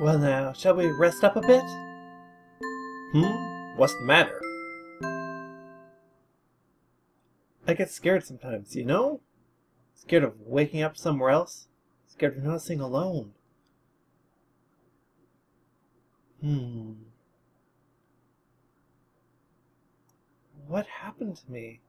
Well now, shall we rest up a bit? Hmm? What's the matter? I get scared sometimes, you know? Scared of waking up somewhere else. Scared of noticing alone. Hmm. What happened to me?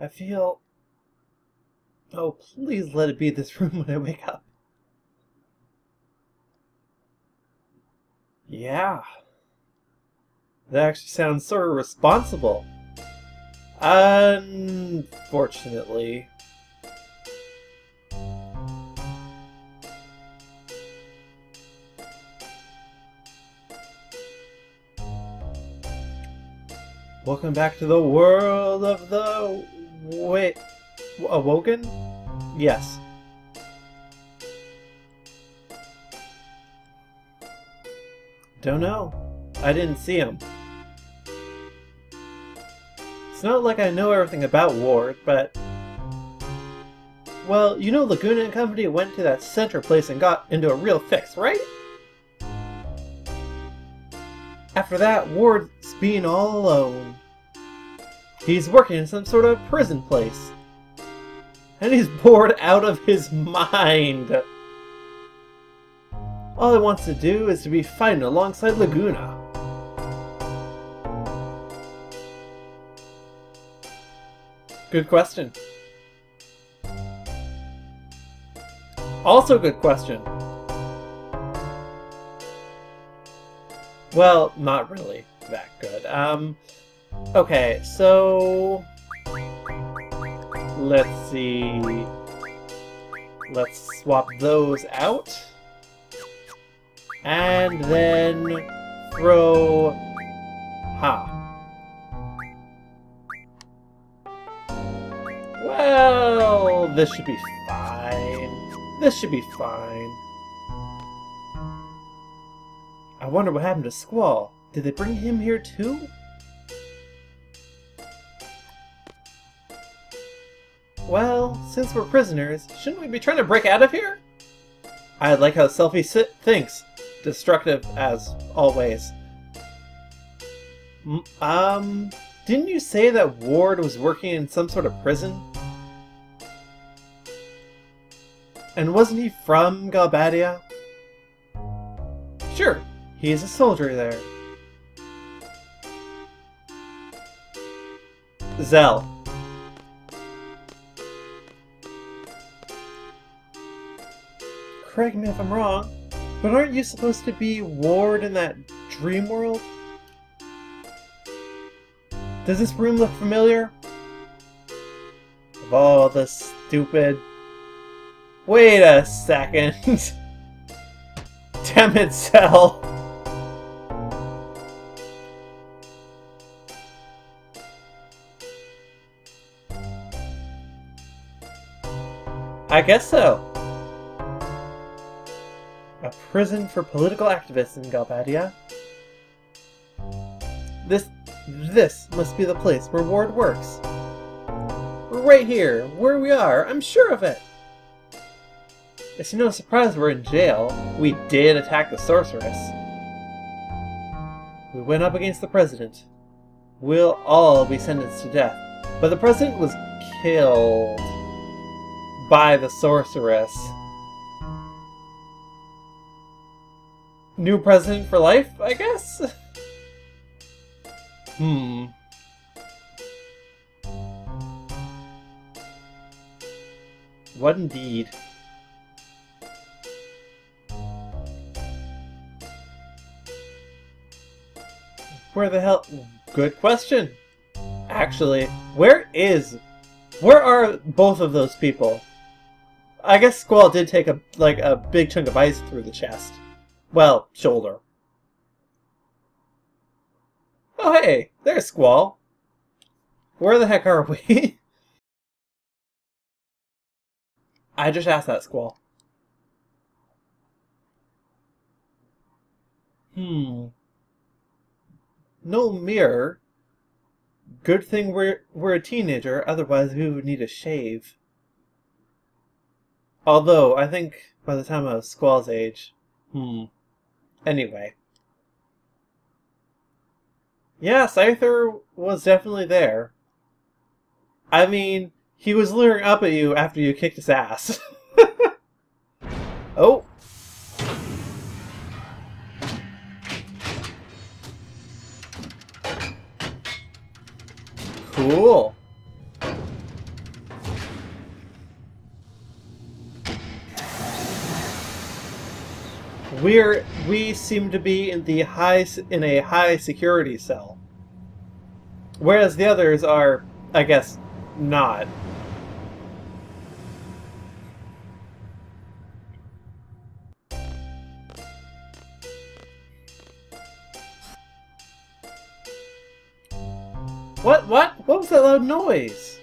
I feel... Oh, please let it be this room when I wake up. Yeah. That actually sounds sort of responsible. Unfortunately. Welcome back to the world of the... Wait... Awoken? Yes. Don't know. I didn't see him. It's not like I know everything about Ward, but... Well, you know Laguna and Company went to that center place and got into a real fix, right? After that, Ward's being all alone. He's working in some sort of prison place. And he's bored out of his mind. All it wants to do is to be fighting alongside Laguna. Good question. Also good question. Well, not really that good. Um, okay, so... Let's see... Let's swap those out. And then throw... Ha. Well, this should be fine. This should be fine. I wonder what happened to Squall. Did they bring him here too? Well, since we're prisoners, shouldn't we be trying to break out of here? I like how Selphie sit thinks. Destructive as always. Um, didn't you say that Ward was working in some sort of prison? And wasn't he from Galbadia? Sure, he is a soldier there. Zell. Correct me if I'm wrong, but aren't you supposed to be Ward in that dream world? Does this room look familiar? Of all the stupid... Wait a second! Damn it, Zell! I guess so. Prison for political activists in Galbadia. This this must be the place where Ward works. Right here, where we are, I'm sure of it. It's no surprise we're in jail. We did attack the sorceress. We went up against the president. We'll all be sentenced to death. But the president was killed by the sorceress. New president for life, I guess? Hmm. What indeed? Where the hell? Good question. Actually, where is... Where are both of those people? I guess Squall did take a like a big chunk of ice through the chest. Well, shoulder. Oh hey, there's Squall. Where the heck are we? I just asked that, Squall. Hmm. No mirror. Good thing we're we're a teenager, otherwise we would need a shave. Although, I think by the time I was Squall's age, hmm, Anyway. Yeah, Seifer was definitely there. I mean, he was leering up at you after you kicked his ass. oh! Cool. We're we seem to be in the high in a high security cell, whereas the others are, I guess, not. What? What? What was that loud noise?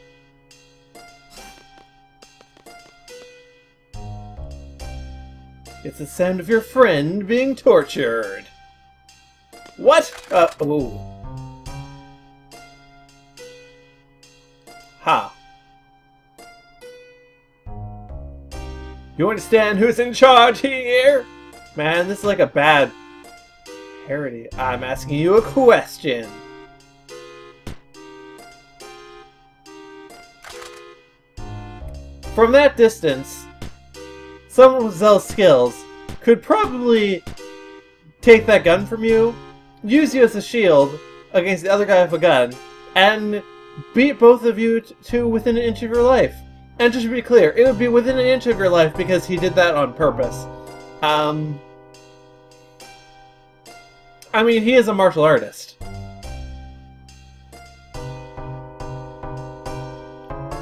It's the sound of your friend being tortured. What? Uh, oh. Ha. You understand who's in charge here? Man, this is like a bad parody. I'm asking you a question. From that distance, someone with Zell's skills could probably take that gun from you, use you as a shield against the other guy with a gun, and beat both of you to within an inch of your life. And just to be clear, it would be within an inch of your life because he did that on purpose. Um, I mean, he is a martial artist.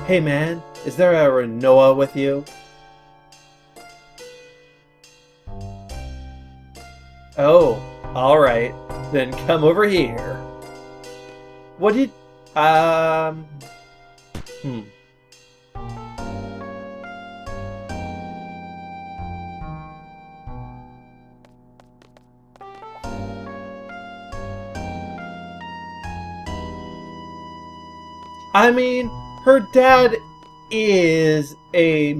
Hey man, is there a Rinoa with you? Oh, alright. Then come over here. What did... Um... Hmm. I mean, her dad is a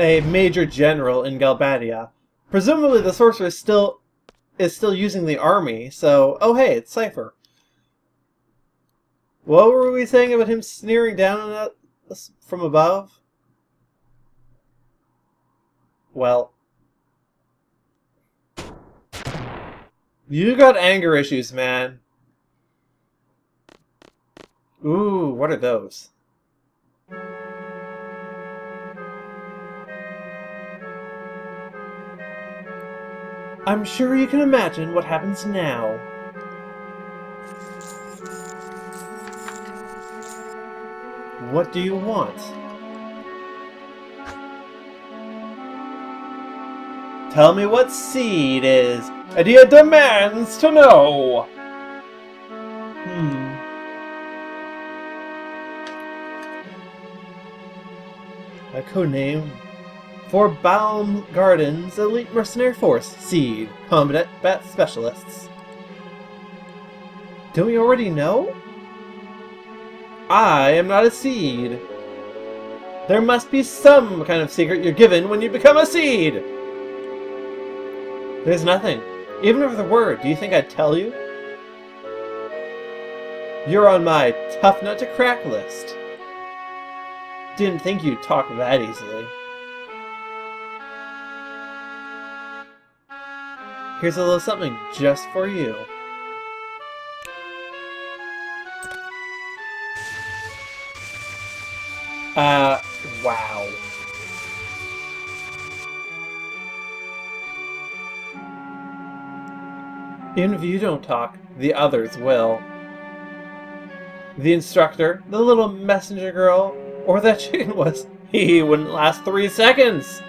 a major general in Galbadia. Presumably the sorcerer is still is still using the army, so oh hey, it's Seifer. What were we saying about him sneering down at us from above? Well, you got anger issues, man. Ooh, what are those? I'm sure you can imagine what happens now. What do you want? Tell me what seed is. Edea demands to know! Hmm. A codename for Balamb Garden's Elite Mercenary Force, Seed, Combat Bat Specialists. Don't we already know? I am not a seed. There must be some kind of secret you're given when you become a seed! There's nothing. Even if there were, do you think I'd tell you? You're on my tough nut to crack list. Didn't think you'd talk that easily. Here's a little something just for you. Uh, wow. Even if you don't talk, the others will. The instructor, the little messenger girl, or that chicken was, he wouldn't last three seconds!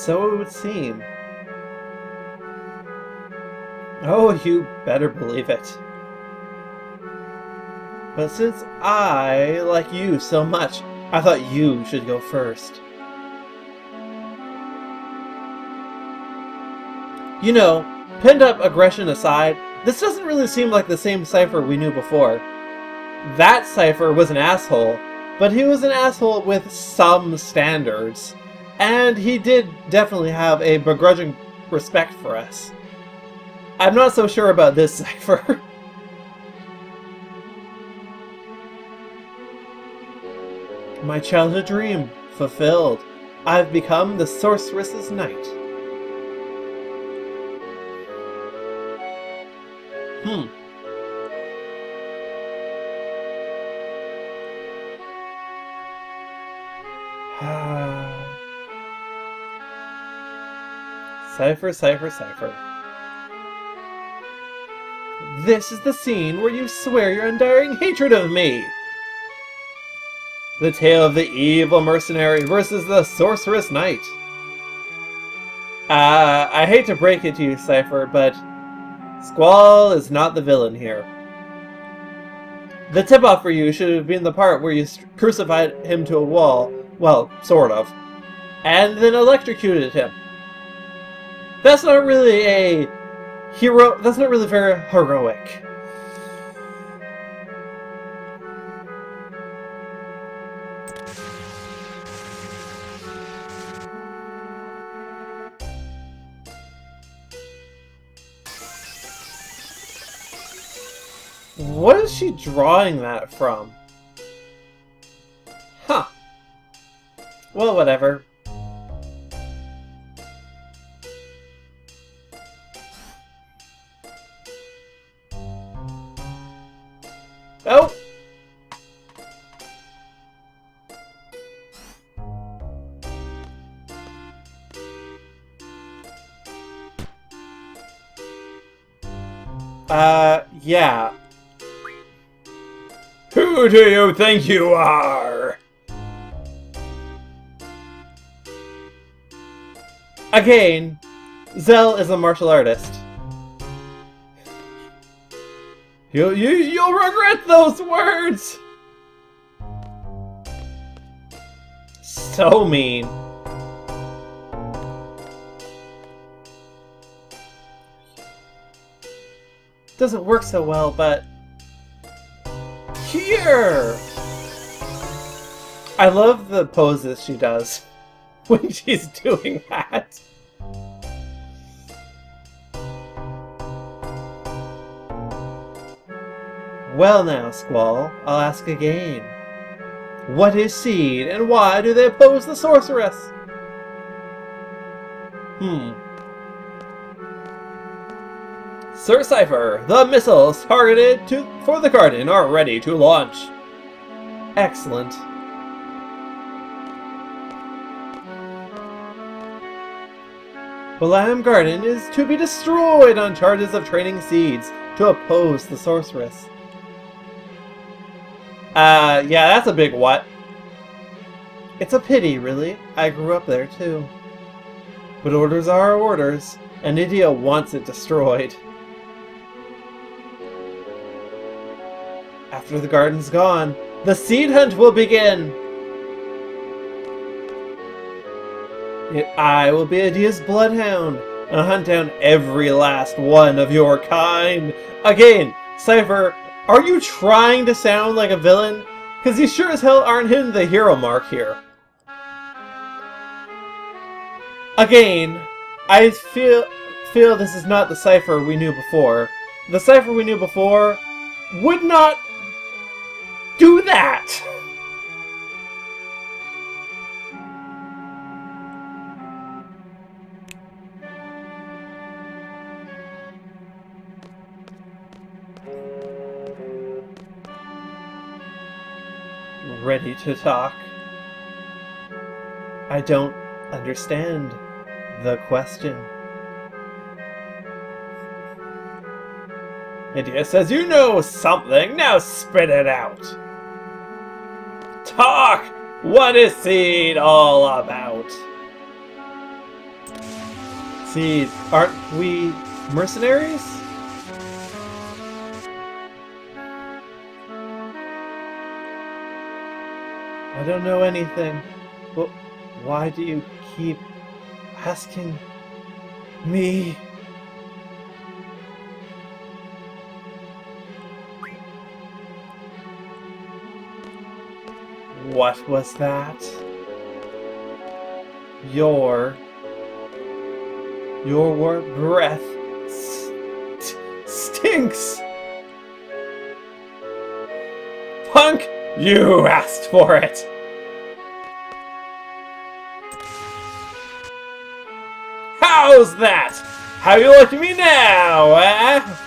So it would seem. Oh, you better believe it. But since I like you so much, I thought you should go first. You know, pinned up aggression aside, this doesn't really seem like the same Seifer we knew before. That Seifer was an asshole, but he was an asshole with some standards. And he did definitely have a begrudging respect for us. I'm not so sure about this Seifer. My childhood dream fulfilled. I've become the sorceress's knight. Hmm. Cipher, Seifer, Seifer. This is the scene where you swear your undying hatred of me! The tale of the evil mercenary versus the sorceress knight. Uh, I hate to break it to you, Seifer, but Squall is not the villain here. The tip-off for you should have been the part where you crucified him to a wall, well, sort of, and then electrocuted him. That's not really a hero, that's not really very heroic. What is she drawing that from? Huh. Well, whatever. Uh, yeah. Who do you think you are? Again, Zell is a martial artist. You, you, you'll regret those words! So mean. Doesn't work so well, but here! I love the poses she does when she's doing that. Well now, Squall, I'll ask again. What is Seed, and why do they oppose the Sorceress? Hmm. Sir Seifer, the missiles targeted to, for the garden are ready to launch. Excellent. Balamb Garden is to be destroyed on charges of training seeds to oppose the sorceress. Uh, yeah, that's a big what. It's a pity, really. I grew up there, too. But orders are orders, and Edea wants it destroyed. After the garden's gone, the seed hunt will begin! I will be Edea's bloodhound, and hunt down every last one of your kind! Again, Seifer, are you trying to sound like a villain? Because you sure as hell aren't hitting the hero mark here. Again, I feel feel this is not the Seifer we knew before. The Seifer we knew before would not do that! Ready to talk? I don't understand the question. Edea says, You know something, now spit it out! Talk! What is Seed all about? Seed, aren't we mercenaries? I don't know anything. But why do you keep asking me? What was that? Your... Your breath st stinks! Punk, you asked for it! How's that? How you like me now, eh?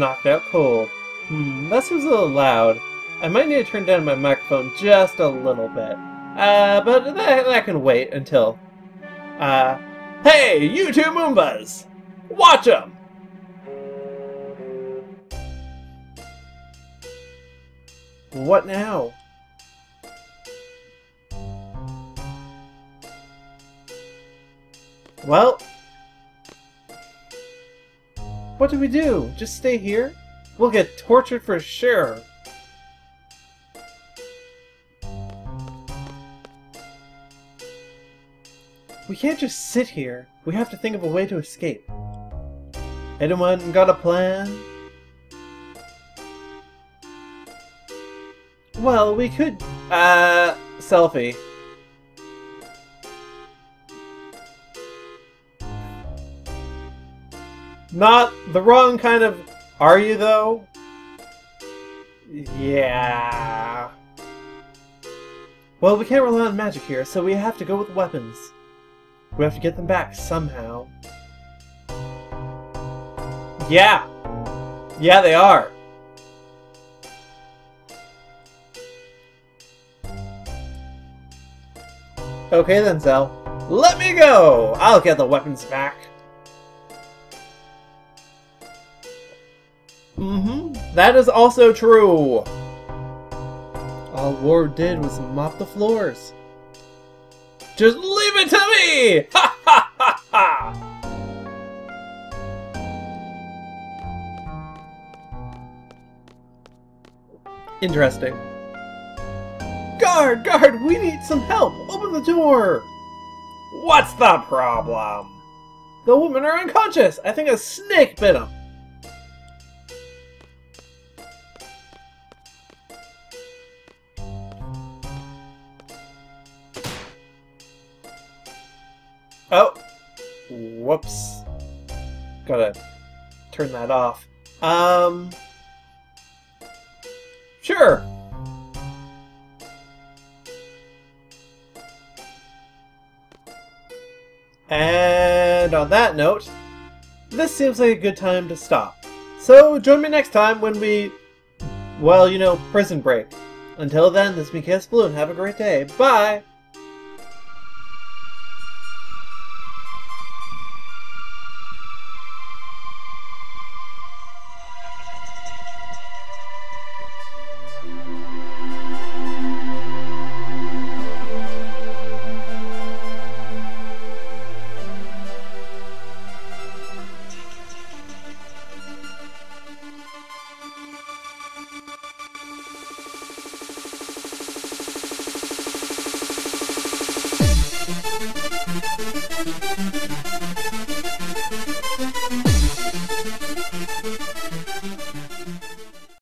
Knocked out cold. Hmm, that seems a little loud. I might need to turn down my microphone just a little bit. Uh, but that, that can wait until... Uh, hey, you two Moombas! Watch them! What now? Well... What do we do? Just stay here? We'll get tortured for sure. We can't just sit here. We have to think of a way to escape. Anyone got a plan? Well, we could... Uh, Selphie. Not the wrong kind of... Are you, though? Yeah... Well, we can't rely on magic here, so we have to go with weapons. We have to get them back somehow. Yeah! Yeah, they are! Okay then, Zell. Let me go! I'll get the weapons back. Mm-hmm. That is also true. All Ward did was mop the floors. Just leave it to me! Ha ha ha ha! Interesting. Guard! Guard! We need some help! Open the door! What's the problem? The women are unconscious! I think a snake bit them! Oh! Whoops. Gotta turn that off. Um... Sure! And on that note, this seems like a good time to stop. So join me next time when we, well, you know, prison break. Until then, this has been Kaosubaloo and have a great day. Bye!